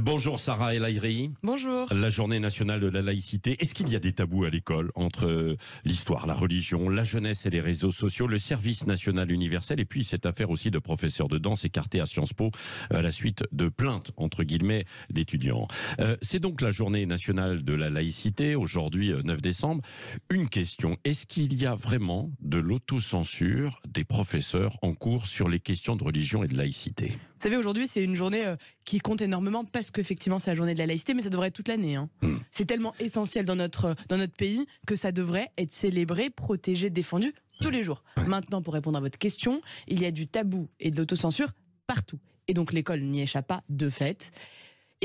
Bonjour Sarah El Aïri. Bonjour. La journée nationale de la laïcité. Est-ce qu'il y a des tabous à l'école entre euh, l'histoire, la religion, la jeunesse et les réseaux sociaux, le service national universel et puis cette affaire aussi de professeurs de danse écartés à Sciences Po à la suite de plaintes entre guillemets d'étudiants. Euh, c'est donc la journée nationale de la laïcité aujourd'hui 9 euh, décembre. Une question, est-ce qu'il y a vraiment de l'autocensure des professeurs en cours sur les questions de religion et de laïcité? Savez aujourd'hui c'est une journée qui compte énormément parce qu'effectivement c'est la journée de la laïcité, mais ça devrait être toute l'année. Hein. Hmm. C'est tellement essentiel dans notre, dans notre pays que ça devrait être célébré, protégé, défendu tous les jours. Maintenant, pour répondre à votre question, il y a du tabou et de l'autocensure partout. Et donc l'école n'y échappe pas de fait.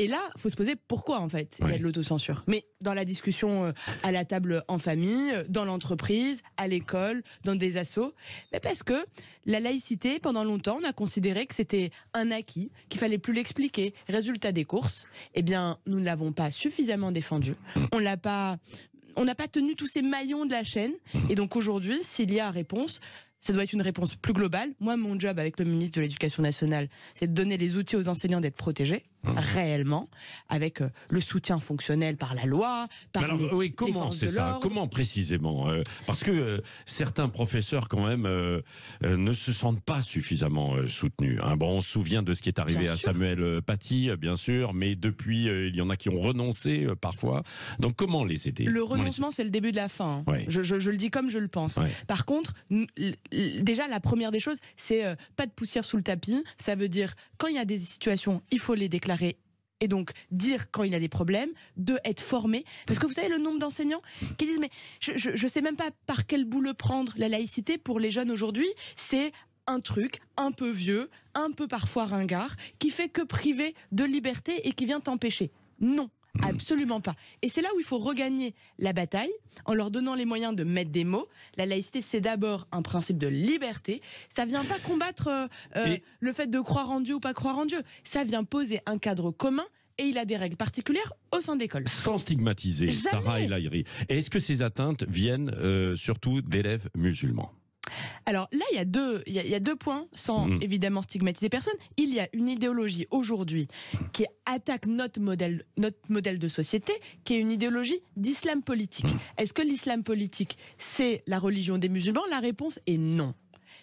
Et là, faut se poser pourquoi en fait il y a de l'autocensure. Mais dans la discussion euh, à la table en famille, dans l'entreprise, à l'école, dans des assos, mais parce que la laïcité, pendant longtemps, on a considéré que c'était un acquis, qu'il fallait plus l'expliquer. Résultat des courses, eh bien, nous ne l'avons pas suffisamment défendu. On l'a pas on n'a pas tenu tous ces maillons de la chaîne. Et donc aujourd'hui, s'il y a réponse, ça doit être une réponse plus globale. Moi, mon job avec le ministre de l'Éducation nationale, c'est de donner les outils aux enseignants d'être protégés. Mmh. réellement, avec euh, le soutien fonctionnel par la loi, par alors, les, oui, comment c'est ça? Comment précisément euh, Parce que euh, certains professeurs, quand même, ne se sentent pas suffisamment soutenus. Hein. Bon, on se souvient de ce qui est arrivé à Samuel Paty, bien sûr, mais depuis, il y en a qui ont renoncé parfois. Donc, comment les aider? Le renoncement, c'est le début de la fin. Hein. Je, je, le dis comme je le pense. Par contre, déjà, la première des choses, c'est pas de poussière sous le tapis. Ça veut dire, quand il y a des situations, il faut les déclarer et donc dire quand il a des problèmes, de être formé. Parce que vous savez le nombre d'enseignants qui disent mais je, ne sais même pas par quel bout le prendre. La laïcité pour les jeunes aujourd'hui, c'est un truc un peu vieux, un peu parfois ringard, qui fait que priver de liberté et qui vient t'empêcher. Non. Hmm. Absolument pas. Et c'est là où il faut regagner la bataille en leur donnant les moyens de mettre des mots. La laïcité, c'est d'abord un principe de liberté. Ça vient pas combattre euh, euh, le fait de croire en Dieu ou pas croire en Dieu. Ça vient poser un cadre commun et il a des règles particulières au sein d'école. Sans stigmatiser, Sarah El Est-ce que ces atteintes viennent euh, surtout d'élèves musulmans? Alors là, il y a deux, il y a, deux points, sans mm. évidemment stigmatiser personne. Il y a une idéologie aujourd'hui qui attaque notre modèle, notre modèle de société, qui est une idéologie d'islam politique. Mm. Est-ce que l'islam politique, c'est la religion des musulmans? La réponse est non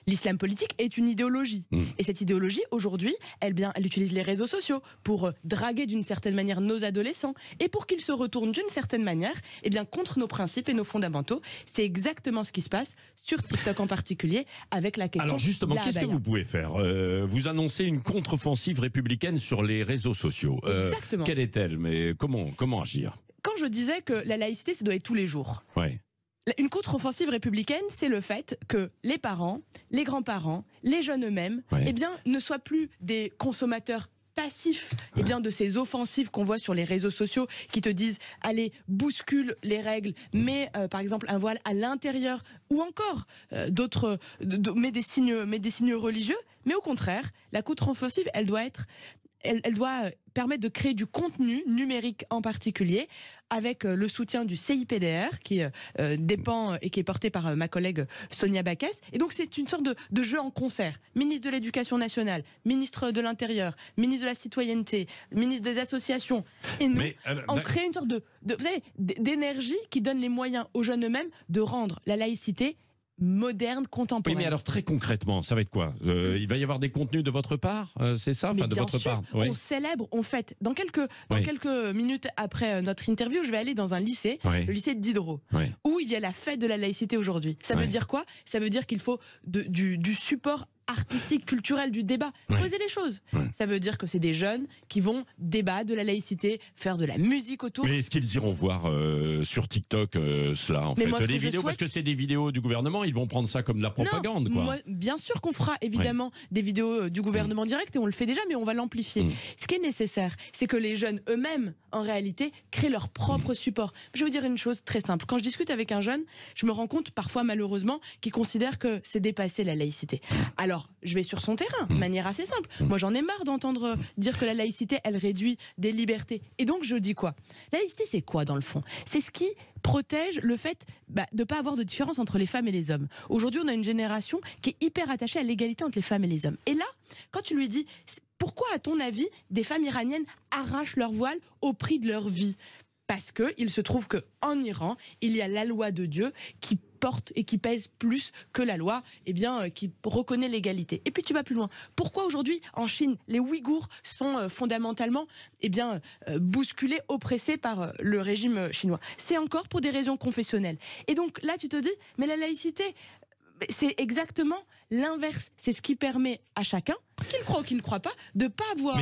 l'islam politique est une idéologie. Mm. Et cette idéologie, aujourd'hui, elle, bien, elle utilise les réseaux sociaux pour euh, draguer d'une certaine manière nos adolescents et pour qu'ils se retournent d'une certaine manière eh bien, contre nos principes et nos fondamentaux. C'est exactement ce qui se passe sur TikTok en particulier avec la question. Alors justement, qu'est-ce que vous pouvez faire euh, Vous annoncez une contre-offensive républicaine sur les réseaux sociaux. Euh, exactement. Quelle est-elle? Mais comment, comment agir? Quand je disais que la laïcité, ça doit être tous les jours. Ouais. Une contre-offensive républicaine, c'est le fait que les parents, les grands-parents, les jeunes eux-mêmes, eh bien, ne soient plus des consommateurs passifs eh bien, de ces offensives qu'on voit sur les réseaux sociaux qui te disent allez, bouscule les règles, mets euh, par exemple un voile à l'intérieur ou encore euh, d'autres, mets, des signes, mets des signes religieux. Mais au contraire, la contre-offensive, elle doit être elle, doit permettre de créer du contenu numérique en particulier avec euh, le soutien du CIPDR qui euh, euh, dépend et qui est porté par ma collègue Sonia Baquès. Et donc c'est une sorte de, jeu en concert. Ministre de l'Éducation nationale, ministre de l'Intérieur, ministre de la Citoyenneté, ministre des associations. Et nous, on crée une sorte de, de d'énergie qui donne les moyens aux jeunes eux-mêmes de rendre la laïcité moderne, contemporaine. Oui, mais alors très concrètement, ça va être quoi? Euh, Il va y avoir des contenus de votre part, euh, c'est ça? Enfin, de votre part. On célèbre, on fête. Dans quelques, dans quelques minutes après euh, notre interview, je vais aller dans un lycée, le lycée de Diderot, où il y a la fête de la laïcité aujourd'hui. Ça veut dire quoi? Ça veut dire qu'il faut du, du support artistique, culturel du débat. Poser les choses. Ça veut dire que c'est des jeunes qui vont débattre de la laïcité, faire de la musique autour. Mais est-ce qu'ils iront voir euh, sur TikTok euh, cela en fait Des vidéos? parce que c'est des vidéos du gouvernement, ils vont prendre ça comme de la propagande. quoi. bien sûr qu'on fera évidemment des vidéos euh, du gouvernement mm. direct et on le fait déjà, mais on va l'amplifier. Mm. Ce qui est nécessaire, c'est que les jeunes eux-mêmes, en réalité, créent leur propre mm. support. Je vais vous dire une chose très simple. Quand je discute avec un jeune, je me rends compte parfois malheureusement qu'il considère que c'est dépassé la laïcité. Alors alors, je vais sur son terrain, de manière assez simple. Moi, j'en ai marre d'entendre dire que la laïcité, elle réduit des libertés. Et donc, je dis quoi? La laïcité, c'est quoi dans le fond? C'est ce qui protège le fait bah, de ne pas avoir de différence entre les femmes et les hommes. Aujourd'hui, on a une génération qui est hyper attachée à l'égalité entre les femmes et les hommes. Et là, quand tu lui dis Pourquoi, à ton avis, des femmes iraniennes arrachent leur voile au prix de leur vie? Parce qu'il se trouve qu'en Iran, il y a la loi de Dieu qui porte et qui pèse plus que la loi, eh bien, euh, qui reconnaît l'égalité. Et puis tu vas plus loin. Pourquoi aujourd'hui, en Chine, les Ouïghours sont euh, fondamentalement eh bien, euh, bousculés, oppressés par le régime chinois? C'est encore pour des raisons confessionnelles. Et donc là, tu te dis, mais la laïcité, c'est exactement l'inverse. C'est ce qui permet à chacun, qu'il croit ou qu'il ne croit pas, de pas avoir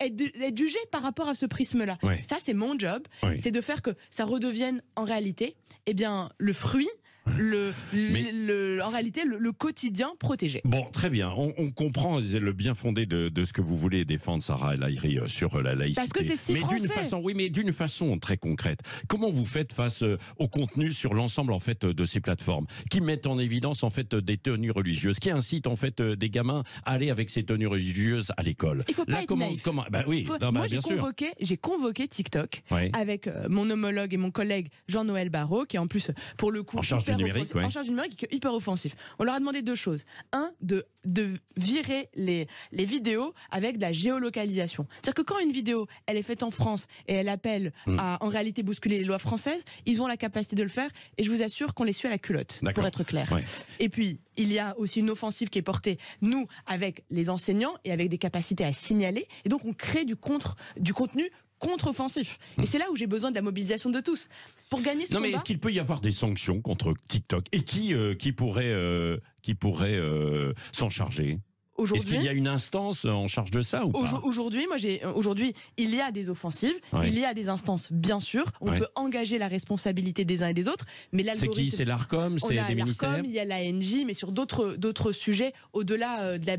être, jugé par rapport à ce prisme-là. Ça, c'est mon job. C'est de faire que ça redevienne en réalité eh bien, le fruit le, le, en réalité le, quotidien protégé. Bon, très bien. On, comprend le bien fondé de, de, ce que vous voulez défendre, Sarah El Haïry, euh, sur euh, la laïcité. Parce que c'est si mais d'une façon, oui, mais d'une façon très concrète. Comment vous faites face euh, au contenu sur l'ensemble en fait de ces plateformes qui mettent en évidence en fait des tenues religieuses, qui incitent en fait des gamins à aller avec ces tenues religieuses à l'école? Il faut pas Là, être comment, naïf. comment bah oui, Moi, j'ai convoqué, TikTok avec mon homologue et mon collègue Jean-Noël Barrault, qui est en plus pour le coup en charge du numérique, en charge numérique hyper offensif. On leur a demandé deux choses. Un, de, de virer les, les vidéos avec de la géolocalisation. C'est-à-dire que quand une vidéo, elle est faite en France et elle appelle hmm. à en réalité bousculer les lois françaises, ils ont la capacité de le faire et je vous assure qu'on les suit à la culotte, pour être clair. Et puis, il y a aussi une offensive qui est portée, nous, avec les enseignants et avec des capacités à signaler. Et donc, on crée du, contre, du contenu contre-offensif. Et hmm. c'est là où j'ai besoin de la mobilisation de tous. Pour gagner ce non, mais est-ce qu'il peut y avoir des sanctions contre TikTok Et qui, euh, qui pourrait, euh, qui pourrait euh, s'en charger? Est-ce qu'il y a une instance en charge de ça ou pas Aujourd'hui, moi, j'ai aujourd'hui, il y a des offensives, il y a des instances, bien sûr. On peut engager la responsabilité des uns et des autres, mais C'est qui C'est l'Arcom, c'est des ministères? Il y a l'ANJ, mais sur d'autres d'autres sujets au-delà euh, de la,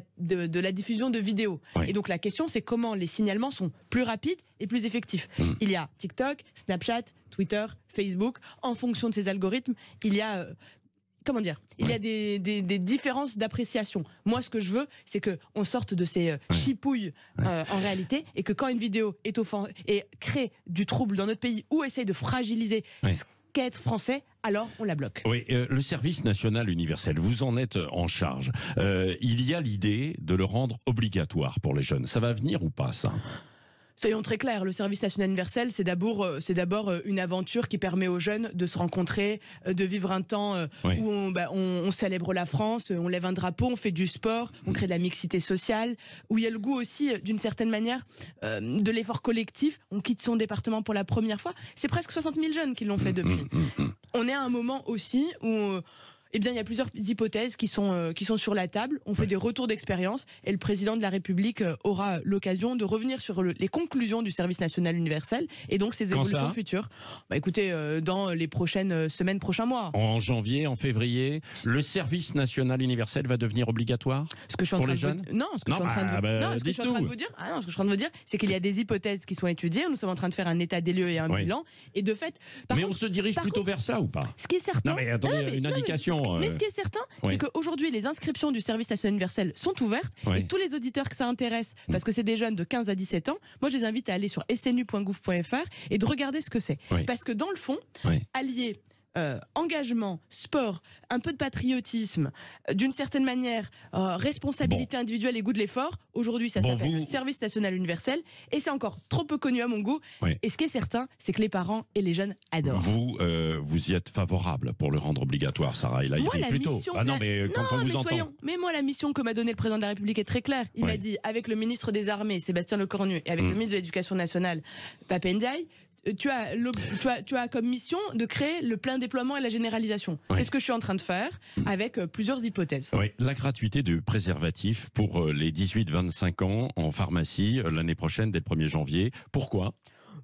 de, la diffusion de vidéos. Et donc la question, c'est comment les signalements sont plus rapides et plus effectifs. Hmm. Il y a TikTok, Snapchat, Twitter, Facebook. En fonction de ces algorithmes, il y a euh, comment dire Il y a des, différences d'appréciation. Moi, ce que je veux, c'est que on sorte de ces euh, chipouilles euh, en réalité et que quand une vidéo est et crée du trouble dans notre pays ou essaye de fragiliser ce qu'être français, alors on la bloque. Oui, euh, le service national universel, vous en êtes en charge. il y a l'idée de le rendre obligatoire pour les jeunes. Ça va venir ou pas ça? Soyons très clairs, le service national universel, c'est d'abord, euh, c'est d'abord euh, une aventure qui permet aux jeunes de se rencontrer, euh, de vivre un temps où bah, on, célèbre la France, on lève un drapeau, on fait du sport, on crée de la mixité sociale, où il y a le goût aussi, d'une certaine manière, de l'effort collectif. On quitte son département pour la première fois. C'est presque 60 000 jeunes qui l'ont fait mmh, depuis. Mmh, on est à un moment aussi où eh bien, il y a plusieurs hypothèses qui sont, euh, qui sont sur la table. On fait des retours d'expérience et le président de la République euh, aura l'occasion de revenir sur les conclusions du service national universel et donc ses évolutions futures. Bah, écoutez, euh, dans les prochaines semaines, prochains mois. En janvier, en février, le service national universel va devenir obligatoire ce que je suis en pour train les jeunes? De Non, ce que je suis en train de, bah, non, ce que je suis en train de vous dire, ah non, ce que je suis en train de vous dire, c'est qu'il y a des hypothèses qui sont étudiées. Nous sommes en train de faire un état des lieux et un bilan. Et de fait, mais on se dirige plutôt vers ça ou pas? Ce qui est certain. Non mais attendez, une indication. Mais ce qui est certain, c'est qu'aujourd'hui, les inscriptions du service national universel sont ouvertes et tous les auditeurs que ça intéresse, mm. parce que c'est des jeunes de 15 à 17 ans, moi je les invite à aller sur snu.gouv.fr et de regarder ce que c'est. Parce que dans le fond, allier euh, engagement, sport, un peu de patriotisme, euh, d'une certaine manière, euh, responsabilité individuelle et goût de l'effort. Aujourd'hui, ça s'appelle le service national universel et c'est encore trop peu connu à mon goût. Et ce qui est certain, c'est que les parents et les jeunes adorent. Vous, vous y êtes favorable pour le rendre obligatoire, Sarah Il moi, la plutôt. Mission, ah non, mais quand on vous entend. mais moi, la mission que m'a donnée le président de la République est très claire. Il m'a dit, avec le ministre des Armées, Sébastien Lecornu, et avec le mm. ministre de l'Éducation nationale, Papendiaï, tu as, tu, as, tu as comme mission de créer le plein déploiement et la généralisation. C'est ce que je suis en train de faire avec euh, plusieurs hypothèses. Oui. La gratuité du préservatif pour euh, les 18-25 ans en pharmacie euh, l'année prochaine, dès le 1er janvier. Pourquoi?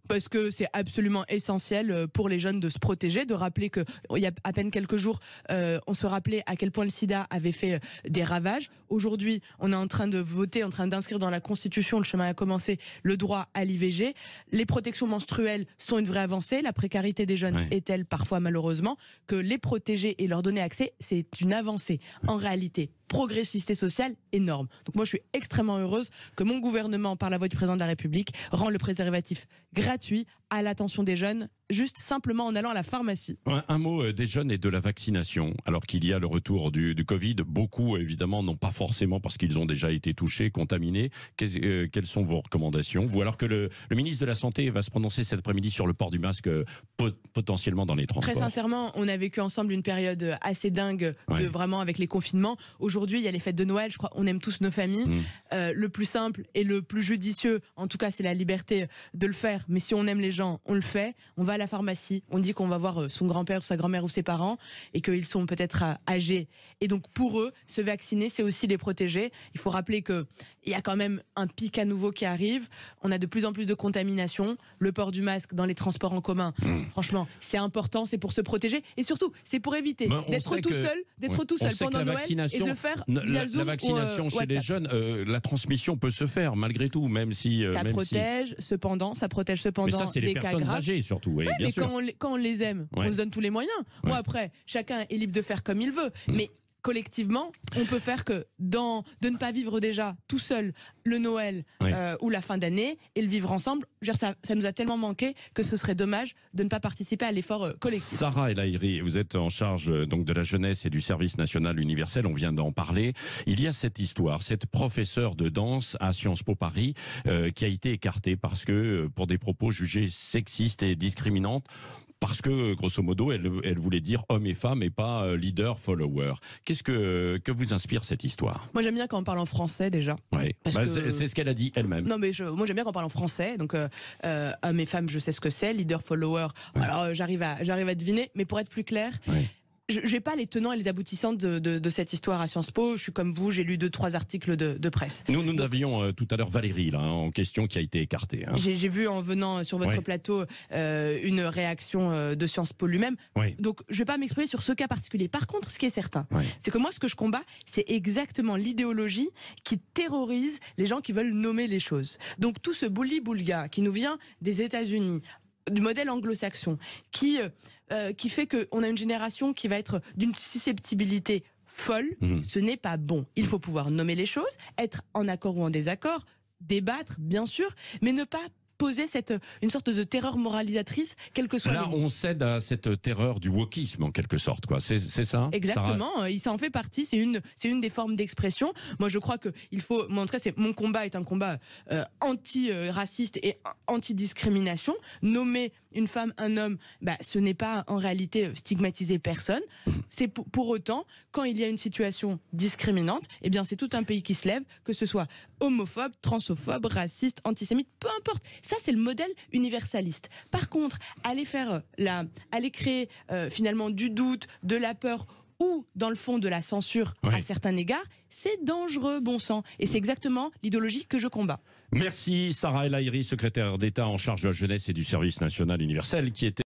Parce que c'est absolument essentiel euh, pour les jeunes de se protéger, de rappeler que il y a à peine quelques jours, euh, on se rappelait à quel point le sida avait fait euh, des ravages. Aujourd'hui, on est en train de voter, en train d'inscrire dans la Constitution, le chemin a commencé, le droit à l'IVG. Les protections menstruelles sont une vraie avancée. La précarité des jeunes est telle parfois malheureusement que les protéger et leur donner accès, c'est une avancée. En réalité, progressiste et sociale énorme. Donc moi, je suis extrêmement heureuse que mon gouvernement, par la voix du président de la République, rend le préservatif gratuit à l'attention des jeunes juste simplement en allant à la pharmacie. Un, mot euh, des jeunes et de la vaccination. Alors qu'il y a le retour du, Covid, beaucoup évidemment n'ont pas forcément parce qu'ils ont déjà été touchés, contaminés. Euh, quelles sont vos recommandations? Ou alors que le, ministre de la Santé va se prononcer cet après-midi sur le port du masque potentiellement dans les transports. Très sincèrement, on a vécu ensemble une période assez dingue de vraiment avec les confinements. Aujourd'hui, il y a les fêtes de Noël. Je crois on aime tous nos familles. Mmh. Euh, le plus simple et le plus judicieux, en tout cas, c'est la liberté de le faire. Mais si on aime les gens, on le fait. On va à la pharmacie. On dit qu'on va voir euh, son grand-père, sa grand-mère ou ses parents et qu'ils sont peut-être euh, âgés. Et donc pour eux, se vacciner, c'est aussi les protéger. Il faut rappeler que il y a quand même un pic à nouveau qui arrive. On a de plus en plus de contamination. Le port du masque dans les transports en commun, mmh. franchement, c'est important. C'est pour se protéger et surtout, c'est pour éviter d'être tout seul, d'être tout seul pendant Noël et de le faire via Zoom la vaccination ou, chez les jeunes, euh, la transmission peut se faire malgré tout, même si euh, ça protège. Cependant, ça protège cependant. Mais ça, c'est les personnes âgées surtout. Oui, mais Quand, on, les aime, on se donne tous les moyens. Moi, après, chacun est libre de faire comme il veut. Mm. Mais collectivement, on peut faire que dans de ne pas vivre déjà tout seul le Noël euh, ou la fin d'année et le vivre ensemble, ça, ça, nous a tellement manqué que ce serait dommage de ne pas participer à l'effort euh, collectif. Sarah Elaïri, vous êtes en charge euh, donc de la jeunesse et du service national universel, on vient d'en parler. Il y a cette histoire, cette professeure de danse à Sciences Po Paris qui a été écartée parce que pour des propos jugés sexistes et discriminantes parce que grosso modo, elle, elle voulait dire homme et femme et pas euh, leader, follower. Qu'est-ce que, que vous inspire cette histoire? Moi, j'aime bien quand on parle en français déjà. Oui, bah, c'est ce qu'elle a dit elle-même. Non, mais moi, j'aime bien quand on parle en français. Donc, euh, euh, homme et femme, je sais ce que c'est. Leader, follower. Alors, j'arrive à, j'arrive à deviner. Mais pour être plus clair, n'ai pas les tenants et les aboutissants de, cette histoire à Sciences Po. Je suis comme vous, j'ai lu deux, trois articles de, presse. Nous, nous avions euh, tout à l'heure Valérie, là, en question, qui a été écartée. Hein. J'ai vu en venant sur votre plateau euh, une réaction euh, de Sciences Po lui-même. Donc, je ne vais pas m'exprimer sur ce cas particulier. Par contre, ce qui est certain, c'est que moi, ce que je combats, c'est exactement l'idéologie qui terrorise les gens qui veulent nommer les choses. Donc, tout ce bouli-boulga qui nous vient des États-Unis, du modèle anglo-saxon, qui, euh, euh, qui fait qu'on a une génération qui va être d'une susceptibilité folle, mmh. ce n'est pas bon. Il faut pouvoir nommer les choses, être en accord ou en désaccord, débattre, bien sûr, mais ne pas poser cette, une sorte de terreur moralisatrice, quel que soit. Là, on cède à cette terreur du wokisme en quelque sorte, quoi. C'est ça. Exactement. Il s'en fait partie. C'est une, c'est une des formes d'expression. Moi, je crois que il faut. Moi, en tout cas, c'est mon combat est un combat euh, anti-raciste et anti-discrimination. Nommer une femme, un homme, bah, ce n'est pas en réalité stigmatiser personne. C'est pour, autant, quand il y a une situation discriminante, eh bien, c'est tout un pays qui se lève, que ce soit homophobe, transphobe, raciste, antisémite, peu importe. Ça, c'est le modèle universaliste. Par contre, aller faire euh, la, aller créer euh, finalement du doute, de la peur ou dans le fond de la censure à certains égards, c'est dangereux, bon sang. Et c'est exactement l'idéologie que je combats. Merci Sarah El secrétaire d'État en charge de la jeunesse et du service national universel, qui était